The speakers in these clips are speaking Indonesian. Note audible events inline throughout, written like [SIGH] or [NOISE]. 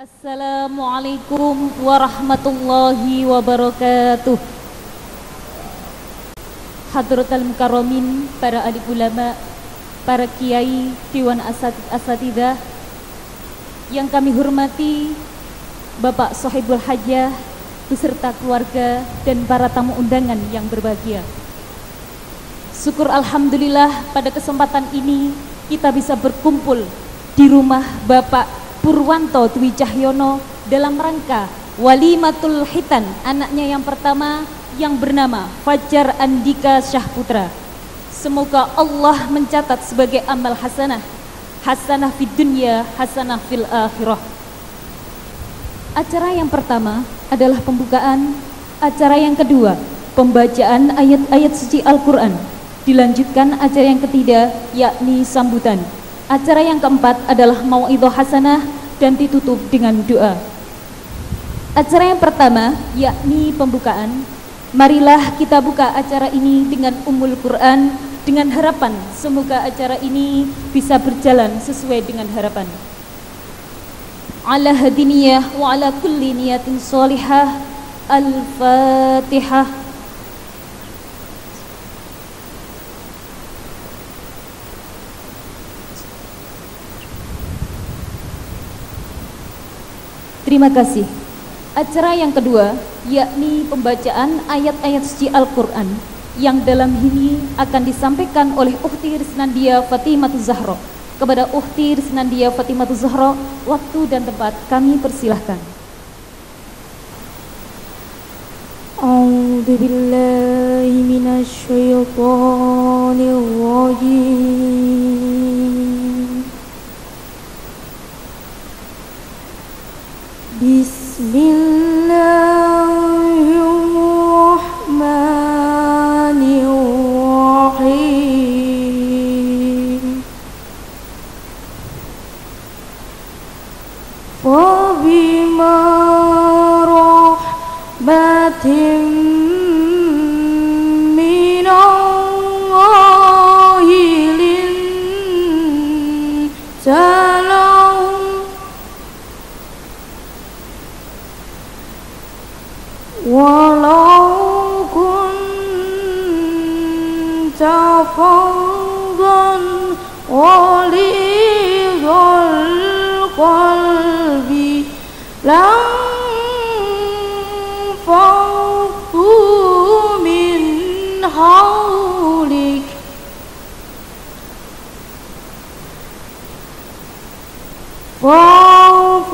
Assalamualaikum warahmatullahi wabarakatuh. Hadratal Mukarramin, para adik ulama, para kiai, dewan asatidah Yang kami hormati Bapak Sohibul Hajah beserta keluarga dan para tamu undangan yang berbahagia. Syukur Alhamdulillah pada kesempatan ini kita bisa berkumpul di rumah Bapak Purwanto Dwi Cahyono dalam rangka Walimatul Hitan anaknya yang pertama yang bernama Fajar Andika Syahputra. Semoga Allah mencatat sebagai amal hasanah, hasanah fid dunya, hasanah fil akhirah. Acara yang pertama adalah pembukaan, acara yang kedua pembacaan ayat-ayat suci Al-Quran, dilanjutkan acara yang ketiga yakni sambutan. Acara yang keempat adalah mau'idhah hasanah dan ditutup dengan doa. Acara yang pertama yakni pembukaan. Marilah kita buka acara ini dengan umul Quran dengan harapan semoga acara ini bisa berjalan sesuai dengan harapan. Ala hadiniyah wa ala kulli niyatin salihah. Al-Fatihah. Terima kasih. Acara yang kedua yakni pembacaan ayat-ayat suci Al-Quran yang dalam ini akan disampaikan oleh Ukhti Riznandia Fatimah Zahra. Kepada Ukhti Riznandia Fatimah Zahra, waktu dan tempat kami persilahkan. أعوذ بالله من الشيطان الرجيم بسم الله لانفضوا من حولك فاعف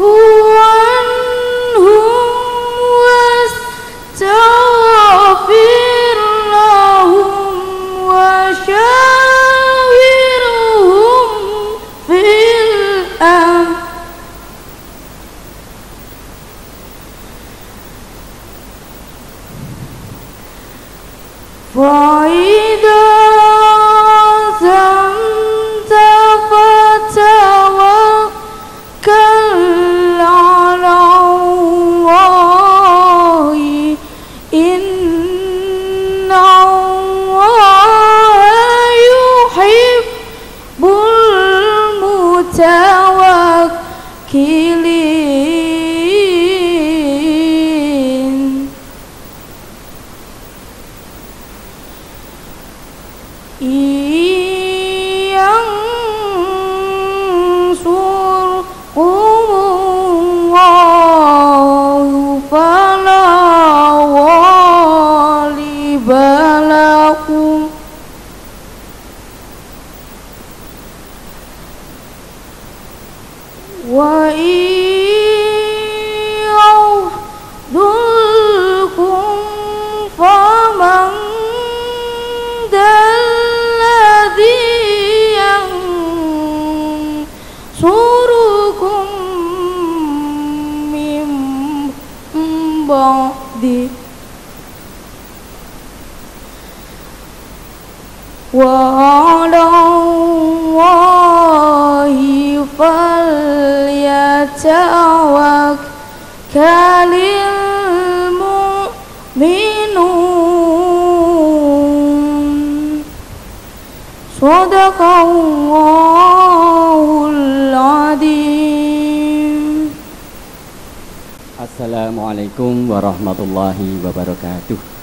자. وعلى الله فليتوكل المؤمنون. صدق الله العظيم. السلام عليكم ورحمة الله وبركاته.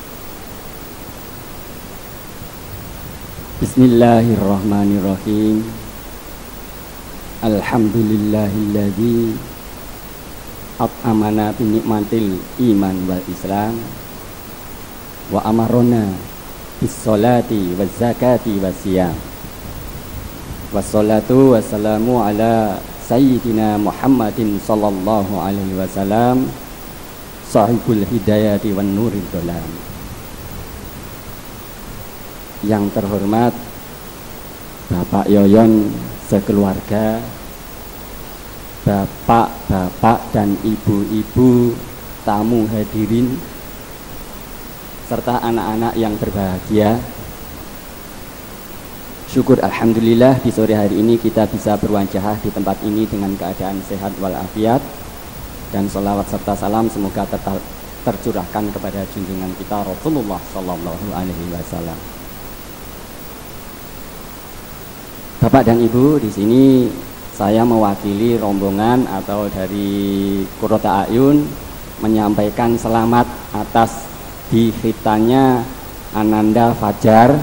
Bismillahirrahmanirrahim. Alhamdulillahilladzi at'amana bi nikmatil iman wal islam wa amarona bis salati waz zakati was siyam. Wassalatu wassalamu ala sayyidina Muhammadin sallallahu alaihi wasallam sahibul hidayati wan nuril dolam yang terhormat Bapak Yoyon sekeluarga Bapak-bapak dan ibu-ibu tamu hadirin serta anak-anak yang berbahagia Syukur Alhamdulillah di sore hari ini kita bisa berwajah di tempat ini dengan keadaan sehat walafiat dan sholawat serta salam semoga tetap tercurahkan kepada junjungan kita Rasulullah Sallallahu Alaihi Wasallam. Bapak dan Ibu, di sini saya mewakili rombongan atau dari Kurota Ayun menyampaikan selamat atas dihitannya Ananda Fajar.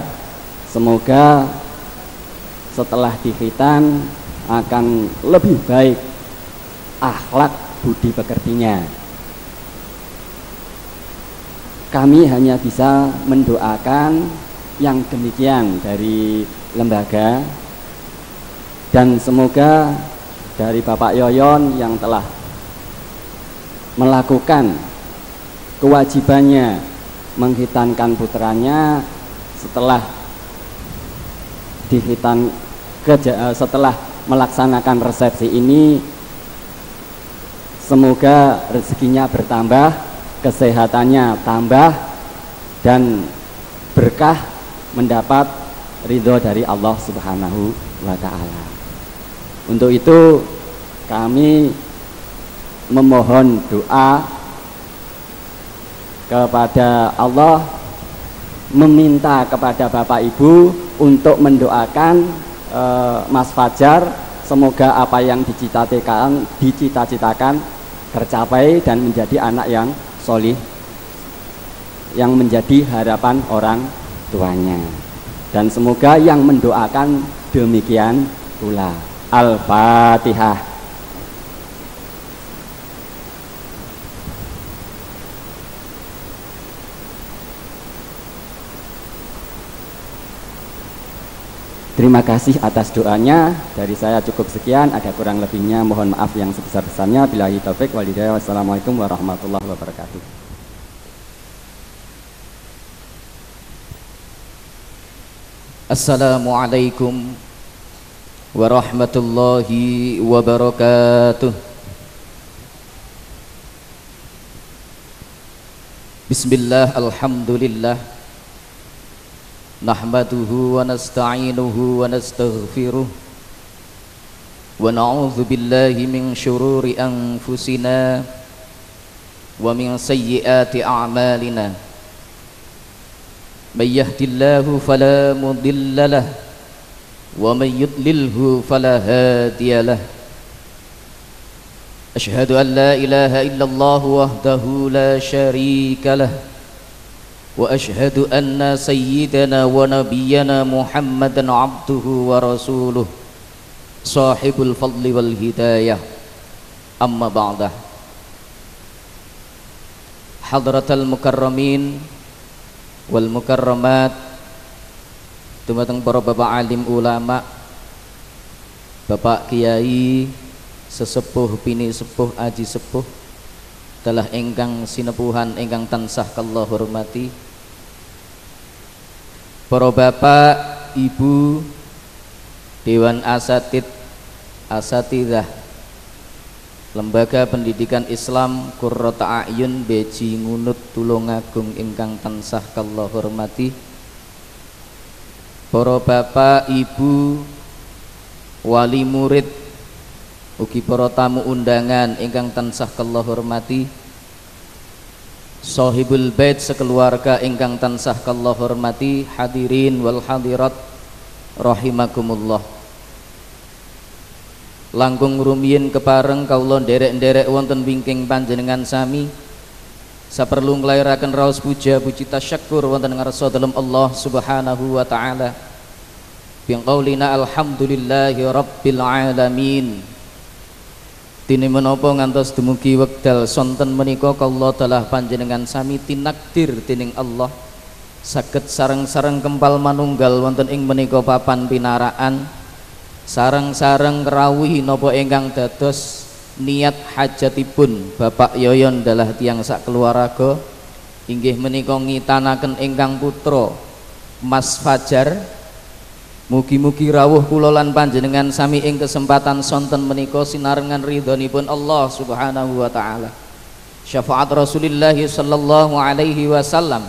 Semoga setelah dihitan akan lebih baik akhlak budi pekertinya. Kami hanya bisa mendoakan yang demikian dari lembaga dan semoga dari Bapak Yoyon yang telah melakukan kewajibannya menghitankan putranya setelah dihitan eh, setelah melaksanakan resepsi ini semoga rezekinya bertambah kesehatannya tambah dan berkah mendapat ridho dari Allah Subhanahu wa taala. Untuk itu kami memohon doa kepada Allah meminta kepada Bapak Ibu untuk mendoakan e, Mas Fajar. Semoga apa yang dicita-citakan dicita-citakan tercapai dan menjadi anak yang solih yang menjadi harapan orang tuanya. Dan semoga yang mendoakan demikian pula Al-Fatihah Terima kasih atas doanya. Dari saya cukup sekian. Ada kurang lebihnya mohon maaf yang sebesar-besarnya. Bila taufik walidaya. Wassalamualaikum warahmatullahi wabarakatuh. Assalamualaikum warahmatullahi wabarakatuh. Bismillah alhamdulillah. Nahmaduhu wa nasta'inuhu wa nastaghfiruh. Wa na'udhu billahi min syururi anfusina Wa min sayyiati a'malina. Man yahdillahu falamudillalah ومن يضلله فلا هادي له. أشهد أن لا إله إلا الله وحده لا شريك له. وأشهد أن سيدنا ونبينا محمدا عبده ورسوله صاحب الفضل والهداية. أما بعد حضرة المكرمين والمكرمات dumateng para bapak alim ulama Bapak Kiai sesepuh bini sepuh aji sepuh telah engkang sinepuhan engkang tansah kallah hormati. Para bapak ibu dewan asatid asatidah Lembaga Pendidikan Islam Qurrata Ayun Beji Ngunut Tulungagung ingkang tansah kallah hormati para bapak ibu wali murid ugi para tamu undangan ingkang tansah kula hormati. Sahibul bait sekeluarga ingkang tansah kula hormati. Hadirin wal hadirat rahimakumullah. Langkung rumiyin kepareng kawula nderek-nderek wonten wingking panjenengan sami saperlu nglairaken raos puja puji tasyakkur wonten ngarsa dalem Allah Subhanahu wa taala. Bi qaulina alhamdulillahi rabbil alamin. Dini menapa ngantos dumugi wekdal sonten menika kawula dalah panjenengan sami tinakdir dening Allah. Saged sareng-sareng kempal manunggal wonten ing menika papan pinaraan. Sareng-sareng rawuhi napa ingkang dados niat hajatipun Bapak Yoyon adalah tiang sak keluarga. Inggih menika ngitanaken ingkang putra Mas Fajar. Mugi-mugi rawuh kula lan panjenengan sami ing kesempatan sonten menika sinarengan ridhonipun Allah Subhanahu wa taala. Syafaat Rasulullah sallallahu alaihi wasallam.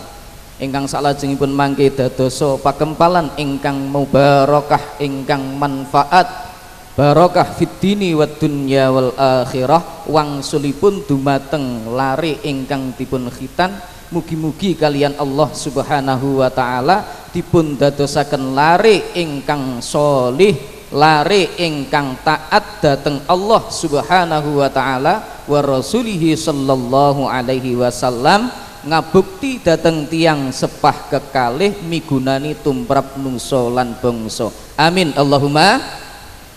Ingkang salajengipun mangke dadosa pakempalan ingkang mubarakah ingkang manfaat barokah fid dini wad dunya wal akhirah. Wangsulipun dumateng lari ingkang dipun khitan. Mugi-mugi kalian Allah Subhanahu wa taala dipun dadosaken lari ingkang solih lari ingkang taat dateng Allah Subhanahu wa taala wa rasulihi sallallahu alaihi wasallam. Ngabukti dateng tiang sepah kekalih migunani tumrap nungso lan bangsa. Amin. Allahumma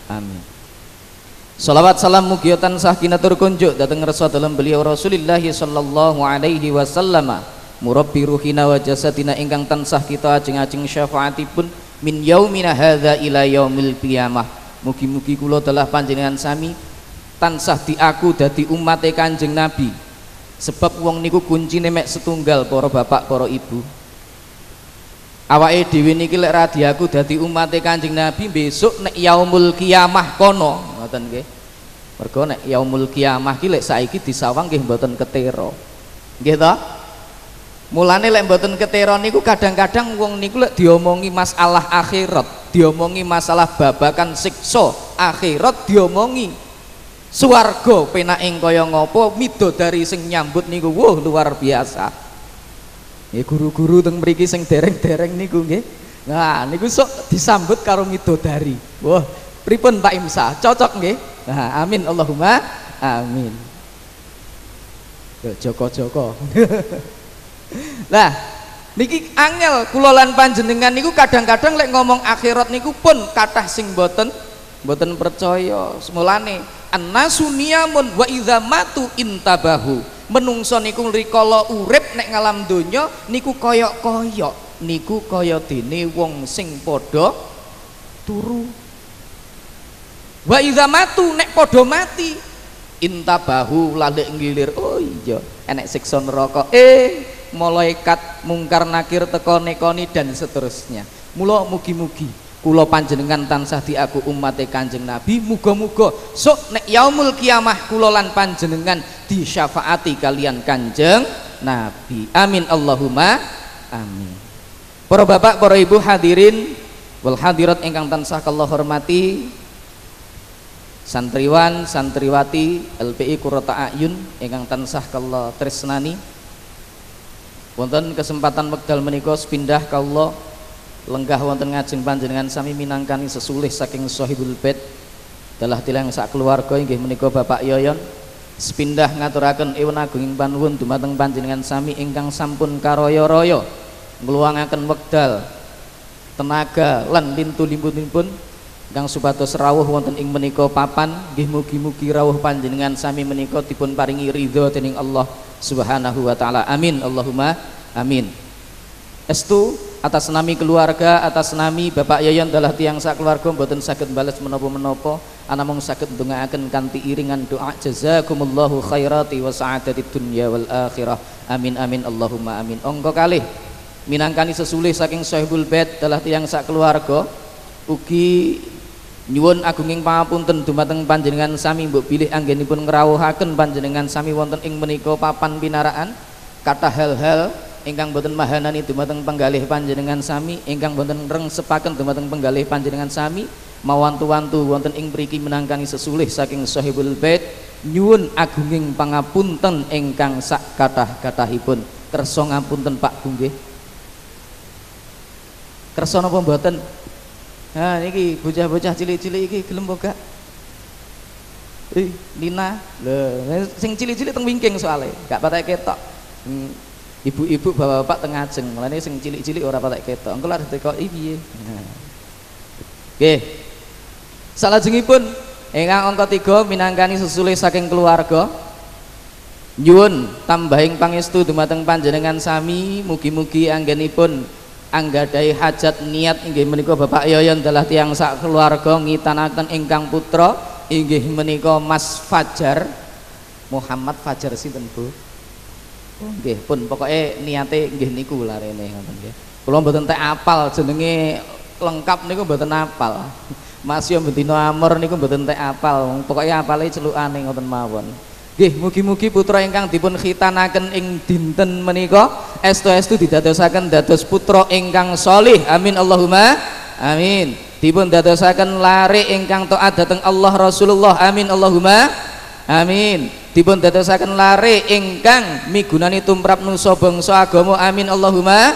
Amin. Salawat salam mugi tansah kinatur kunjuk dateng rasa dalam beliau Rasulullah sallallahu alaihi wasallam murabbi ruhina wa jasadina ingkang tansah kita ajeng-ajeng syafaatipun min yaumina hadza ila yaumil qiyamah. Mugi-mugi kula telah panjenengan sami tansah diaku dadi umat Kanjeng Nabi. Sebab wong niku kuncine mek setunggal para bapak, para ibu awake dhewe niki lek radiaku dadi umate Kanjeng Nabi besok nek yaumul kiamah kono. Ngoten nggih. Mergo nek yaumul kiamah ki lek saiki disawang nggih mboten ketero nggih to mulane lek mboten ketero niku kadang-kadang wong niku lek diomongi masalah akhirat diomongi masalah babakan siksa akhirat diomongi swarga penake kaya ngopo midodari sing nyambut niku wuh luar biasa Nggih guru-guru teng mriki sing dereng-dereng niku nggih. Nah, niku sok disambut karo midodari. Wah, pripun Pak Imsa? Cocok nggih? Nah, amin Allahumma amin. Joko-joko. [LAUGHS] nah, niki angel kula lan panjenengan niku kadang-kadang lek ngomong akhirat niku pun kathah sing boten boten percaya. Semulane annasu niyamun wa idza matu intabahu menungso niku rikala urip nek ngalam donya niku koyok-koyok. Niku kaya dene wong sing padha turu. Wa idza matu nek padha mati intabahu lalek ngilir. Oh iya enek siksa neraka. Eh malaikat mungkar nakir teko nekoni dan seterusnya. Mula mugi-mugi kula panjenengan tansah diaku umat Kanjeng Nabi muga-muga sok nek yaumul kiamah kula lan panjenengan disyafaati kalian Kanjeng Nabi. Amin Allahumma amin. Para bapak para ibu hadirin wal hadirat ingkang tansah kula hormati santriwan santriwati LPI Kurota Ayun ingkang tansah kula tresnani. Wonten kesempatan wekdal menika pindah kawula lenggah wonten ngajeng panjenengan sami minangkani sesulih saking sahibul bait. Telah tilang sak keluarga inggih menika Bapak Yoyon. Sepindah ngaturaken ewen agunging panuwun dumateng panjenengan sami ingkang sampun karoyo-royo ngluwangaken wekdal tenaga lan lintu limpun-limpun kang supados rawuh wonten ing menika papan nggih mugi-mugi rawuh panjenengan sami menika dipun paringi ridho dening Allah Subhanahu wa taala. Amin. Allahumma amin. Estu atas nami keluarga atas nami Bapak Yayan adalah tiang sak keluarga mboten saged balas menapa-menapa. Ana mung saged ndongaaken kanthi iringan doa jazakumullahu khairati wa sa'adatid dunya wal akhirah. Amin amin Allahumma amin. Ongko kalih. Minangkani sesulih saking sahibul bait adalah tiang sak keluarga ugi nyuwun agunging pangapunten dumateng panjenengan sami mbok pilih anggenipun ngrawuhaken panjenengan sami wonten ing menika papan pinaraan kata hal-hal ingkang boten mahanani dumateng penggalih panjenengan sami ingkang boten rengsepaken dumateng penggalih panjenengan sami mawantu-wantu wonten ing mriki menangkani sesulih saking sahibul bait nyuwun agunging pangapunten ingkang sak kathah-kathahipun. Kersa ngapunten Pak Bunggih. Kersa napa mboten? Nah niki bocah-bocah cilik-cilik iki gelem gak? Eh, Nina, lho, sing cilik-cilik teng wingking soalnya, gak patek ketok. Hmm, Ibu-ibu bapak-bapak teng ngajeng, mulane sing cilik-cilik ora patek ketok. Engko lare piye? Nah. Nggih. Salajengipun ingkang angka 3 minangkani sesule saking keluarga. Nyuwun tambahing pangestu dumateng panjenengan sami mugi-mugi anggenipun anggadhahi hajat niat inggih menika Bapak Yoyon adalah tiang sak keluarga ngitanaken ingkang putra inggih menika Mas Fajar Muhammad Fajar sinten Bu? Nggih pun pokoknya niate nggih niku larene ngoten nggih. Kula mboten tek apal jenenge lengkap niku mboten apal. [LAUGHS] Mas yo bendina amor niku mboten tek apal, pokoknya apale celukane ngoten mawon. Nggih, mugi-mugi putra ingkang dipun khitanaken ing dinten menika estu-estu didadosaken dados putra ingkang solih. Amin Allahumma amin. Dipun dadosaken lare ingkang taat dhateng Allah Rasulullah. Amin Allahumma amin. Dipun dadosaken lare ingkang migunani tumrap nusa bangsa agama. Amin Allahumma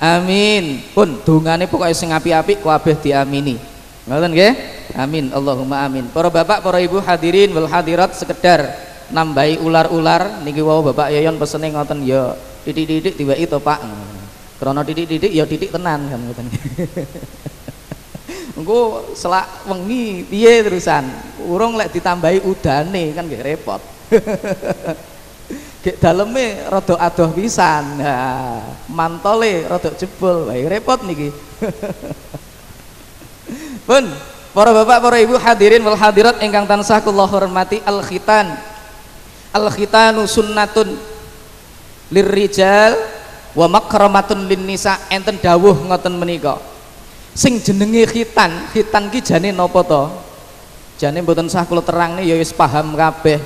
amin. Pun dongane pokoke sing apik-apik kabeh diamini. Ngoten nggih? Amin Allahumma amin. Para bapak, para ibu hadirin wal hadirat sekedar nambahi ular-ular niki wau Bapak Yoyon pesene ngoten ya titik-titik diweki to Pak. Krana titik-titik ya titik tenan kan ngoten. [LAUGHS] Engko selak wengi piye terusan? Urung lek ditambahi udane kan nggih repot. [LAUGHS] Gek daleme rada adoh pisan. Nah, mantole rada jebol. Lah repot niki. [LAUGHS] Pun para bapak, para ibu hadirin wal hadirat ingkang tansah kula hormati al khitan al khitanu sunnatun lirrijal wa makramatun lin nisa enten dawuh ngoten menika sing jenenge khitan khitan ki jane napa to jane mboten sah kula terangne ya wis paham kabeh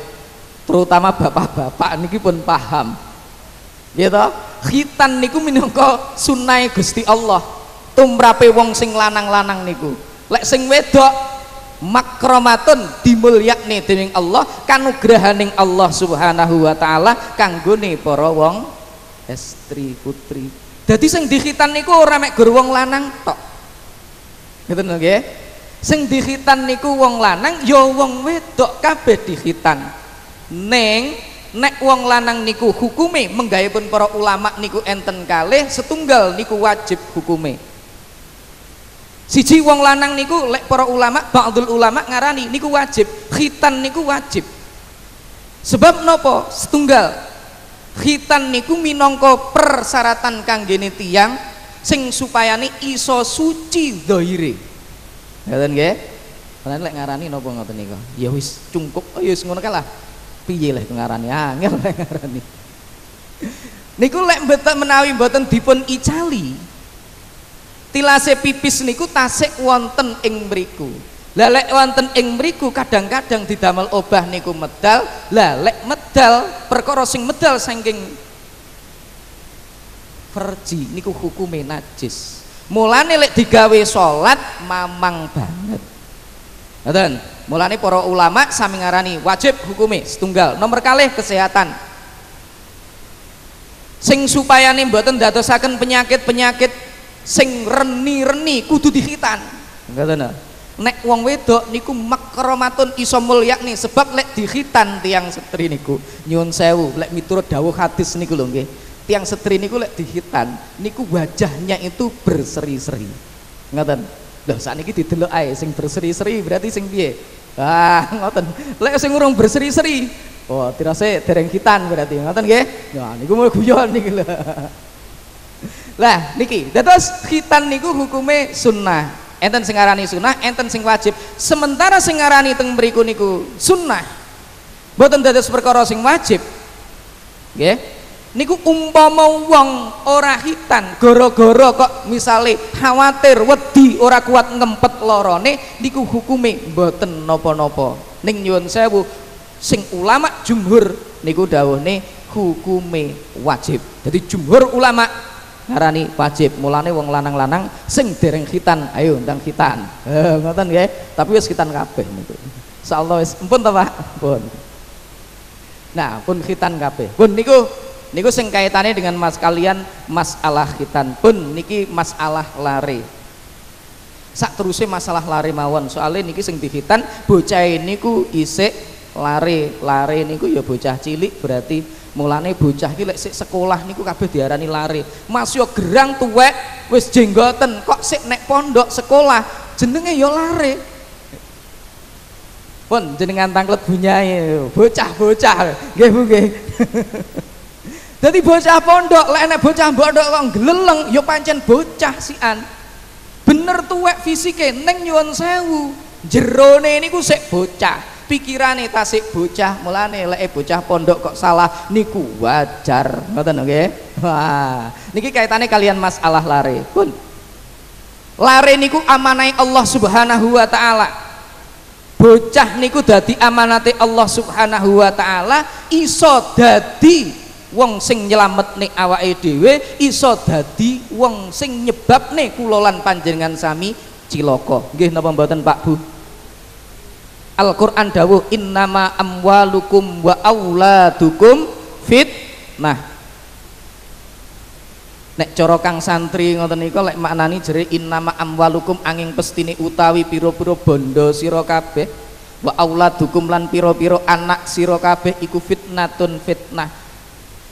terutama bapak-bapak niki pun paham ya to khitan niku minangka sunah Gusti Allah tumrape wong sing lanang-lanang niku lek sing wedok makromatun dimulyakne dening Allah kanugrahaning Allah Subhanahu wa taala kanggone para wong estri putri. Dadi sing dikhitan niku ora mek wong lanang tok. Ngoten nggih? Sing dikhitan niku wong lanang ya wong wedok kabeh dikhitan. Neng nek wong lanang niku hukume pun para ulama niku enten kalih setunggal niku wajib hukume. Siji wong lanang niku lek para ulama ba'dul ulama ngarani niku wajib. Khitan niku wajib. Sebab nopo? Setunggal. Khitan niku minangka persyaratan kanggene tiyang sing supayane iso suci dhahire ngoten nggih? Lek ngarani nopo ngoten niku? Ya wis cungkup oh ya wis ngono kalah piye lek ngarani angel ngarani. Niku lek mboten menawi mboten dipun icali tilase pipis niku tasik wonten ing mriku. Lalek wonten ing mriku kadang-kadang didamel obah niku medal lalek medal perkara sing medal saking verji niku hukume najis. Mulane lek digawe salat mamang banget ngoten mulane para ulama sami ngarani wajib hukume setunggal. Nomor kalih kesehatan. Sing supaya nih mboten dadosaken penyakit-penyakit sing reni-reni kudu dihitan. Ngoten nek wong wedok niku makromatun iso mulyakni sebab lek dihitan tiang setri niku. Nyuwun sewu lek miturut dawuh hadis niku lho nggih. Tiang setri niku lek dihitan niku wajahnya itu berseri-seri. Ngoten lho sakniki didelok ae sing berseri-seri berarti sing piye? Ah [LAUGHS] ngoten. Lek sing urung berseri-seri oh tirase dereng hitan berarti ngoten nggih? Ya niku mau guyon niki lho. [LAUGHS] Lah niki dados khitan niku hukume sunnah. Enten sing ngarani sunnah enten sing wajib. Sementara sing ngarani teng mriku niku sunnah. Mboten dados perkara sing wajib. Nggih niku umpama wong ora hitan gara-gara kok misale khawatir wedi ora kuat ngempet lorone niku hukume mboten napa-napa. Ning nyuwun sewu sing ulama jumhur niku dawuhne hukume wajib. Jadi jumhur ulama ngarani wajib. Mulane wong lanang-lanang sing dereng khitan ayo ndang khitan. [LAUGHS] Eh ngoten nggih? Tapi wis khitan kabeh niku. Insyaallah wis empun to Pak? Pun nah pun khitan kabeh. Pun niku niku sing kaitane dengan mas kalian masalah khitan pun niki masalah lari sak terusé masalah lari mawon. Soalnya niki sing dihitan bocah niku isik lare. Lare niku ya bocah cilik berarti mulane bocah iki lek sekolah niku kabeh diarani lare. Mas yo gerang tuwek wis jenggoten kok sik nek pondok sekolah jenenge yo lare. Pun jenengan tanglet bunyae bocah-bocah nggih Bu [LAUGHS] Jadi bocah pondok, lek bocah pondok kok gleleng ya pancen bocah sian. Bener tuwek fisike ning nyuwun sewu. Jerone niku sik bocah. Pikirane tasik bocah, mulane lek bocah pondok kok salah niku wajar. Ngoten nggih? Wah, niki kaitane kalian masalah lare. Pun. Lare niku amanai Allah Subhanahu wa taala. Bocah niku dadi amanate Allah Subhanahu wa taala iso dadi wong sing nyelametne awake dhewe iso dadi wong sing nyebabne kula lan panjenengan sami cilaka. Nggih napa mboten Pak Bu? Al-Qur'an dawuh innama amwalukum wa auladukum fitnah. Nek cara kang santri ngoten nika lek maknani jere innama amwalukum angin pestine utawi pira-pira bondo sira kabeh wa auladukum lan pira-pira anak sira kabeh iku fitnatun fitnah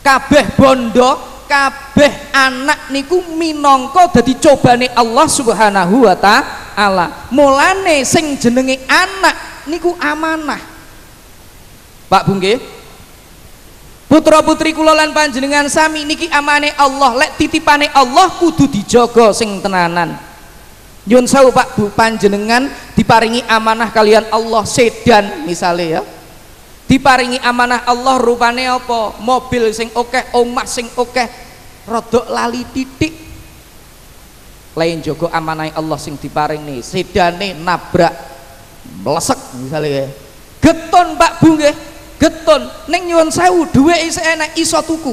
kabeh bondo kabeh anak niku minangka dadi cobane Allah Subhanahu wa taala. Mulane sing jenenge anak niku amanah. Pak Bungke putra putri kula lan panjenengan sami niki amane Allah. Lek titipane Allah kudu dijaga sing tenanan. Nyun sewu Pak Bu panjenengan diparingi amanah kalian Allah sedan misalnya ya diparingi amanah Allah rupane apa? Mobil sing oke omah sing oke rodok lali titik. Lain jogo amanah Allah sing diparingi sedane nabrak melesek misalnya geton Pak Bu nggih. Geton. Ning nyuwun sewu duwe isi enak iso tuku.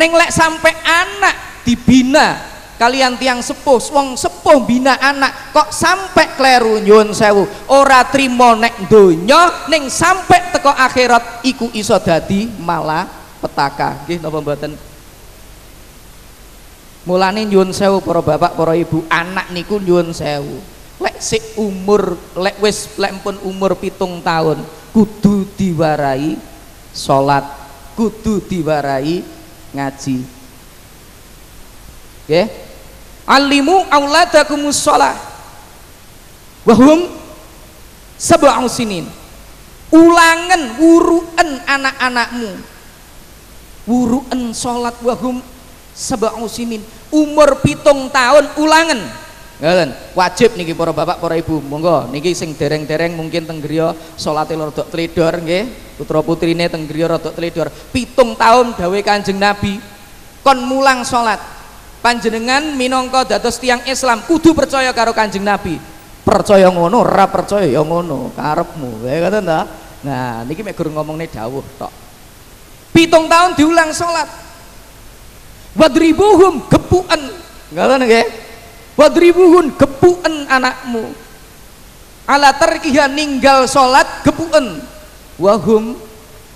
Ning lek sampai anak dibina kalian tiang sepuh wong sepuh bina anak kok sampai kleru nyun sewu? Ora trimo nek donya ning sampai teko akhirat iku iso dadi malah petaka. Nggih napa mboten? Mulane nyun sewu para bapak para ibu anak niku nyun sewu. Lek sik umur lek wis lek pun umur pitung tahun kudu diwarai salat kudu diwarai ngaji. Nggih? okay? Alimu auladakumus sholah wahum sab'u sinin ulangan wuruen anak-anakmu wuruen sholat wahum sab'u sinin umur pitung tahun ulangan Ngeten, wajib niki para bapak, para ibu. Monggo niki sing dereng-dereng mungkin teng griya salate rodok tledor nggih. Putra-putrine teng griya rodok. Pitung tahun dawe Kanjeng Nabi kon mulang salat panjenengan minangka dados tiang Islam kudu percaya karo Kanjeng Nabi. Percaya ngono ora percaya ya ngono karepmu ya ngoten ta. Nah niki mek guru ngomongne dawuh tok. Pitung tahun diulang salat wadribuhum gepuken. Ngoten nggih. Wadribuhun gepuken anakmu. Ala terkiha ninggal salat gepuken. Wahum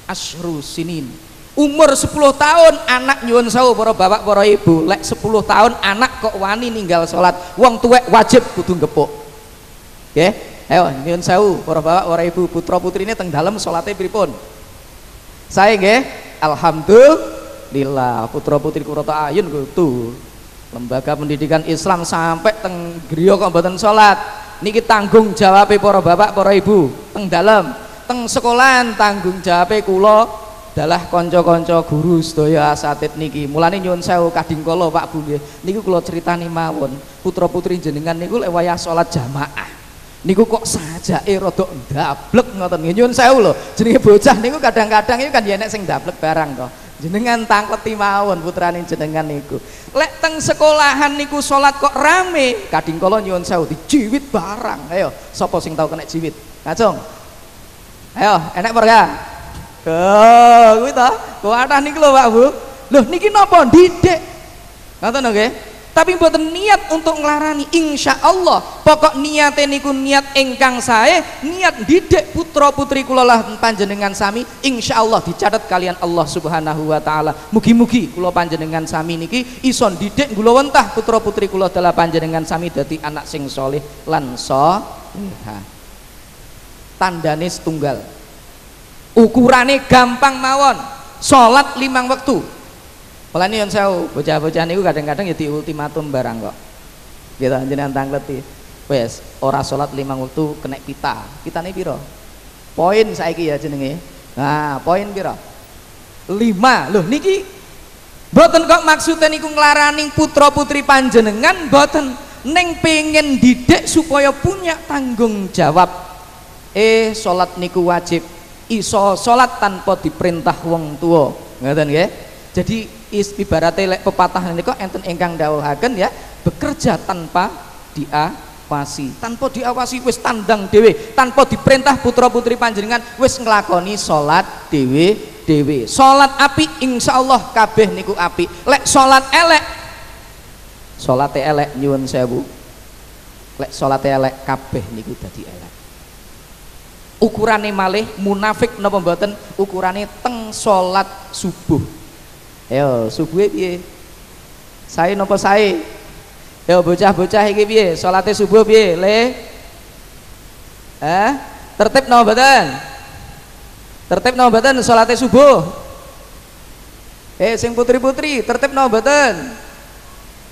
asyru sinin umur 10 tahun anak nyuwun sewu para bapak para ibu. Lek 10 tahun anak kok wani ninggal sholat? Wong tuwek wajib kudu gepuk oke okay? ayo nyuwun sewu para bapak para ibu putra putrine teng dalam sholatnya pripun? Saya nggih? Alhamdulillah putra putri kurota ayun kudu lembaga pendidikan Islam sampai teng griya kok mboten salat niki tanggung jawab para bapak para ibu teng dalam teng sekolahan tanggung jawab kula adalah konco-konco guru sedaya asatid niki. Mulane nyuwun sewu kading kala Pak Bu nggih. Niku kula critani mawon. Putra-putri jenengan niku lek wayah salat jamaah. Niku kok sajake rada ndablek ngoten nggih. Nyuwun sewu lho. Jenenge bocah niku kadang-kadang itu kan ya nek sing ndablek barang to. Jenengan tangkleti mawon putrane jenengan niku. Lek teng sekolahan niku salat kok rame kading kala nyuwun sewu dijiwit barang. Ayo sapa sing tau kena jiwit? Kacung ayo enak ora Oh, kuwi to. Kuwathah niki lho Pak Bu. Loh niki napa didik? Ngoten nggih. Tapi mboten niat untuk nglarani insya Allah pokok niat niku niat ingkang sae niat didik putra putri kula lah panjenengan sami insya Allah dicatat kalian Allah subhanahu wa ta'ala mugi-mugi kula panjenengan sami niki ison didik kula wentah putra putri kula adalah panjenengan sami dadi anak sing soleh lan so tandane setunggal ukurane gampang mawon salat limang waktu Mulane yang saya bocah-bocah niku kadang-kadang ya di ultimatum barang kok. Gitu jenengan tangleti. Wes, ora salat limang waktu kena pita. Pitane piro? Poin saiki ya jenenge. Nah, poin piro? Lima. Loh niki Boten kok maksudnya niku nglarani putra putri panjenengan boten neng pengen didik supaya punya tanggung jawab eh salat niku wajib iso salat tanpa diperintah wong tua. Ngoten nggih? Jadi ibaratnya lek pepatah niku enten ingkang dawuhaken ya bekerja tanpa diawasi. Tanpa diawasi wis tandang dewe tanpa diperintah putra putri panjenengan wis nglakoni salat dewe salat api insya Allah kabeh niku api. Lek salat elek salat elek nyuwun sewu. Lek salat elek kabeh niku dadi elek ukurane malih munafik napa mboten? Ukurane teng salat subuh. Ayo subuh piye? Saya napa saya yo bocah-bocah iki piye? Salate subuh piye? Le? Eh? Tertib napa mboten? Tertib napa mboten salate subuh? Eh sing putri-putri tertib napa mboten?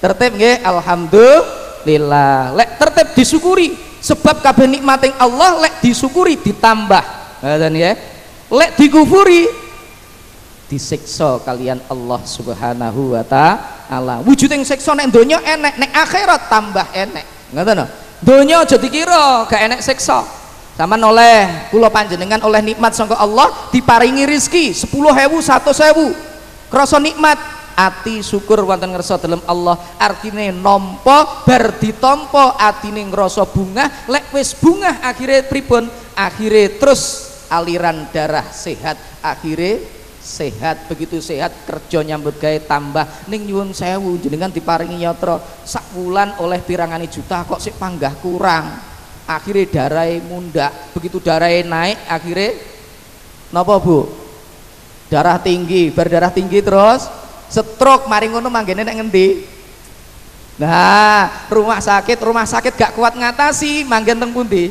Tertib nggih? Alhamdulillah. Lek tertib disyukuri sebab kabeh nikmating Allah lek disyukuri ditambah. Ngoten ya. Lek dikufuri disiksa kalian Allah Subhanahu wa taala. Wujud yang siksa nek donya enek nek akhirat tambah enek. Ngoten lho. Donya aja dikira gak enek siksa. Sama oleh kula panjenengan oleh nikmat sangka Allah diparingi rizki 10.000 100.000 krasa nikmat ati syukur wonten ngersa dalam Allah. Artine nompo bar ditampa atine ngrasa bunga wis bunga akhirnya pripun? Akhirnya terus aliran darah sehat akhirnya sehat. Begitu sehat kerja nyambut gawe tambah. Ning nyuwun sewu jenengan diparingi nyatra. Sak wulan oleh pirangani juta kok sik panggah kurang? Akhirnya darah munda begitu darah naik akhirnya napa bu? Darah tinggi berdarah tinggi terus stroke mari ngono manggene nek ngendi? Nah rumah sakit rumah sakit gak kuat ngatasi manggen teng pundi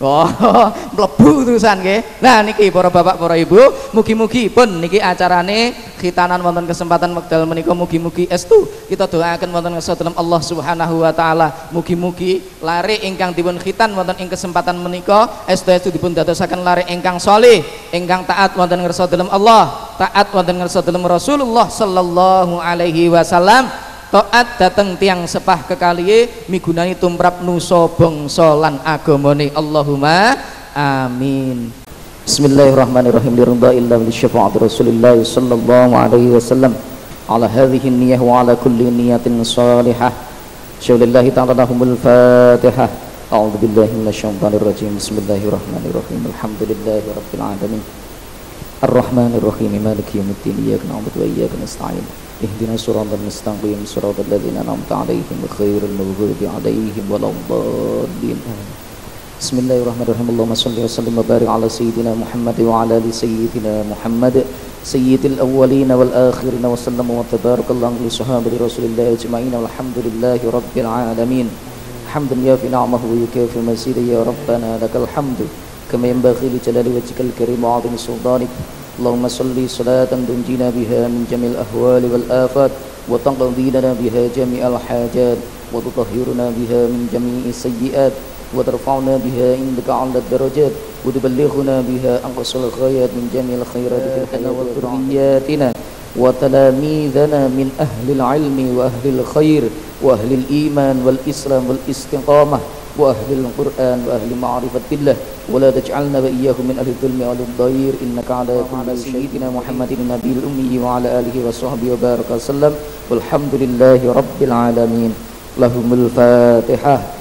Oh, [LAUGHS] mlebu terusan nggih. Nah niki para bapak, para ibu, mugi-mugi pun niki acarane khitanan wonten kesempatan wekdal menika mugi-mugi estu kita doakan wonten ngersa dalam Allah Subhanahu wa taala. Mugi-mugi lare ingkang dipun khitan wonten ing kesempatan menika estu-estu dipun dadosaken lare ingkang saleh, ingkang taat wonten ngersa dalam Allah, taat wonten ngersa dalam Rasulullah sallallahu alaihi wasallam taat dateng tiang sepah kekaliye migunani tumrap nusa bangsa lan agamane. Allahumma amin. Bismillahirrahmanirrahim. Lirda illa li syafaat Rasulillah sallallahu alaihi wasallam. Ala hadhihi niyyah wa ala kulli niyatin salihah. Syaulillahi ta'ala lahumul fatihah A'udhu billahi minasyaitanir rajim. Bismillahirrahmanirrahim. Alhamdulillahi rabbil alamin. Ar-Rahmanir-Rahim. Maliki yawmiddin. Iyyaka na'budu wa iyyaka nasta'in اهدنا الصراط المستقيم صراط الذين أنعمت عليهم غير المغضوب عليهم ولا الضالين. بسم الله الرحمن الرحيم. اللهم صل وسلم وبارك على سيدنا محمد وعلى آل سيدنا محمد سيد الأولين والآخرين وسلم وتبارك الله لصحابة رسول الله أجمعين والحمد لله رب العالمين. حمدا يافي نعمه ويكافي مزيدا يا ربنا لك الحمد كما ينبغي لجلال وجهك الكريم وعظيم سلطانك. اللهم صل صلاة تنجينا بها من جميع الأهوال والآفات وتقضي لنا بها جميع الحاجات وتطهرنا بها من جميع السيئات وترفعنا بها عندك على الدرجات وتبلغنا بها أقصى الغايات من جميع الخيرات في الحياة وذرياتنا وتلاميذنا من أهل العلم وأهل الخير وأهل الإيمان والإسلام والإستقامة. وأهل القرآن وأهل معرفة الله ولا تجعلنا وإياهم من أهل الظلم وأهل الضير. إنك على كل سيدنا محمد النبي الأمي وعلى آله وصحبه وبارك وسلم. والحمد لله رب العالمين. لهم الفاتحة